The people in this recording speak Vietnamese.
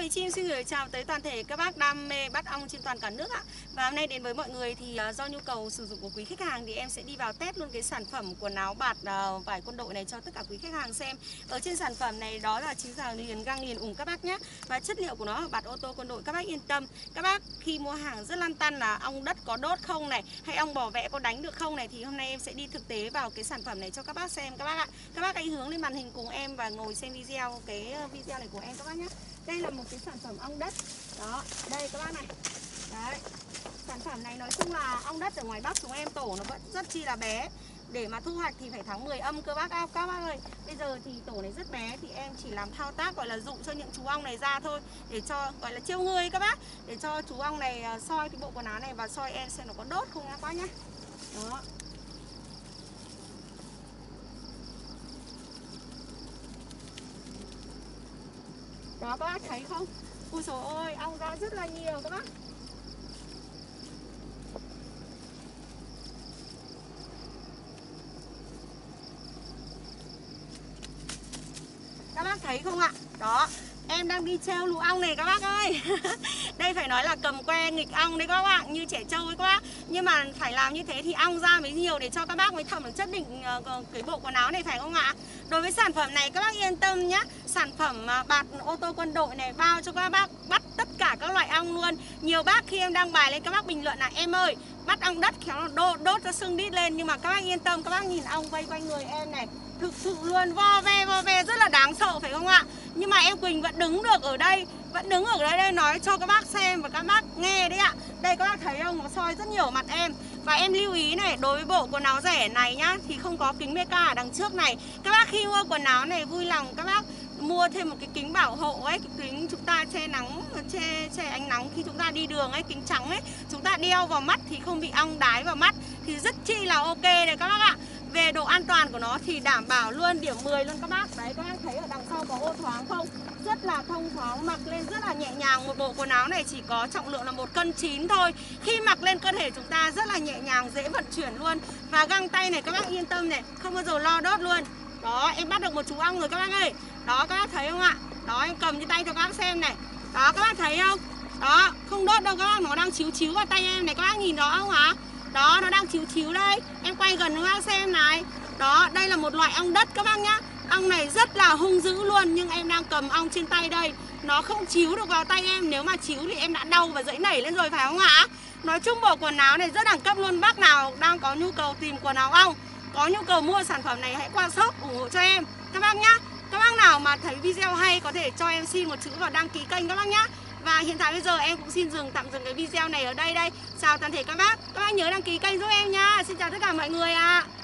Ý Chim, xin gửi chào tới toàn thể các bác đam mê bắt ong trên toàn cả nước ạ. Và hôm nay đến với mọi người thì à, do nhu cầu sử dụng của quý khách hàng thì em sẽ đi vào test luôn cái sản phẩm quần áo bạt à, vải quân đội này cho tất cả quý khách hàng xem. Ở trên sản phẩm này đó là chính là liền găng liền ủng các bác nhé. Và chất liệu của nó là bạt ô tô quân đội các bác yên tâm. Các bác khi mua hàng rất lăn tăn là ong đất có đốt không này hay ong bỏ vẽ có đánh được không này thì hôm nay em sẽ đi thực tế vào cái sản phẩm này cho các bác xem các bác ạ. Các bác hãy hướng lên màn hình cùng em và ngồi xem video cái ờ, video này của em các bác nhé. Đây là một cái sản phẩm ong đất Đó, đây các bác này Đấy Sản phẩm này nói chung là ong đất ở ngoài Bắc chúng em tổ nó vẫn rất chi là bé. Để mà thu hoạch thì phải tháng 10 âm cơ bác. Các bác ơi Bây giờ thì tổ này rất bé thì em chỉ làm thao tác gọi là dụ cho những chú ong này ra thôi. Để cho gọi là chiêu người các bác. Để cho chú ong này ờ, soi cái bộ quần áo này và soi em xem nó có đốt không nha các bác nhá. Đó. Đó các bác thấy không? Ui trời ôi, ong ra rất là nhiều các bác. Thấy không ạ? Đó, em đang đi treo lũ ong này các bác ơi. Đây phải nói là cầm que nghịch ong đấy các bạn Như trẻ trâu ấy các bác Nhưng mà phải làm như thế thì ong ra mới nhiều Để cho các bác mới thẩm được chất định ờ, cái bộ quần áo này phải không ạ? Đối với sản phẩm này các bác yên tâm nhé Sản phẩm ờ, bạt ô tô quân đội này bao cho các bác bắt tất cả các loại ong luôn. Nhiều bác khi em đăng bài lên các bác bình luận là Em ơi bắt ong đất khéo nó đốt, đốt cho sưng đít lên. Nhưng mà các bác yên tâm các bác nhìn ong vây quanh người em này Thực sự luôn vo ve vo ve rất là đáng sợ phải không ạ? Nhưng mà em Quỳnh vẫn đứng được ở đây Vẫn đứng ở đây, đây nói cho các bác xem và các bác nghe đấy ạ. Đây các bác thấy không, nó soi rất nhiều mặt em. Và em lưu ý này, đối với bộ quần áo rẻ này nhá Thì không có kính meca ở đằng trước này. Các bác khi mua quần áo này vui lòng các bác mua thêm một cái kính bảo hộ ấy cái kính chúng ta che nắng che che ánh nắng khi chúng ta đi đường ấy kính trắng ấy. Chúng ta đeo vào mắt thì không bị ong đái vào mắt thì rất chi là ok này các bác ạ về độ an toàn của nó thì đảm bảo luôn điểm 10 luôn các bác. Đấy, các bác thấy ở đằng sau có ô thoáng không? Rất là thông thoáng, mặc lên rất là nhẹ nhàng. Một bộ quần áo này chỉ có trọng lượng là một cân chín thôi. Khi mặc lên cơ thể chúng ta rất là nhẹ nhàng, dễ vận chuyển luôn. Và găng tay này, các bác yên tâm này, Không bao giờ lo đốt luôn. Đó, em bắt được một chú ong rồi các bác ơi. Đó, các bác thấy không ạ? Đó, em cầm trên tay cho các bác xem này. Đó, các bác thấy không? Đó, không đốt đâu các bác, Nó đang chiếu chiếu vào tay em này. Các bác nhìn đó không ạ? Đó, nó đang chiếu chiếu đây. Em quay gần cho các bác xem này. Đó, đây là một loại ong đất các bác nhá. Ong này rất là hung dữ luôn, Nhưng em đang cầm ong trên tay đây. Nó không chiếu được vào tay em. Nếu mà chiếu thì em đã đau và dãy nảy lên rồi, phải không ạ? Nói chung bộ quần áo này rất đẳng cấp luôn. Bác nào đang có nhu cầu tìm quần áo ong, Có nhu cầu mua sản phẩm này hãy qua shop ủng hộ cho em. Các bác nhá. Các bác nào mà thấy video hay có thể cho em xin một chữ và đăng ký kênh các bác nhá và hiện tại bây giờ em cũng xin dừng, tạm dừng cái video này ở đây đây. Chào toàn thể các bác. Các bác nhớ đăng ký kênh giúp em nha. Xin chào tất cả mọi người ạ. à.